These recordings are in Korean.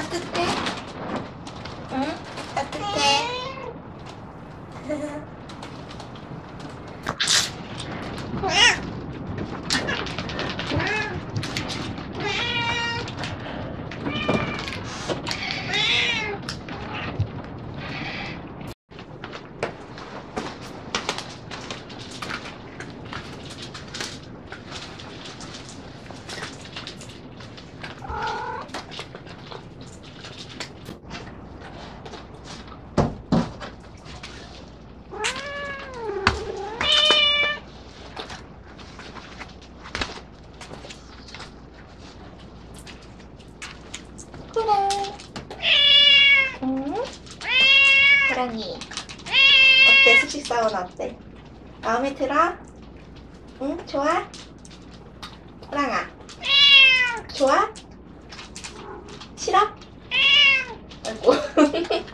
따뜻해? 응? 따뜻해. 호랑이. 어때? 수직 사원 어때? 마음에 들어? 응? 좋아? 호랑아. 좋아? 싫어? 아이고.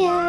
호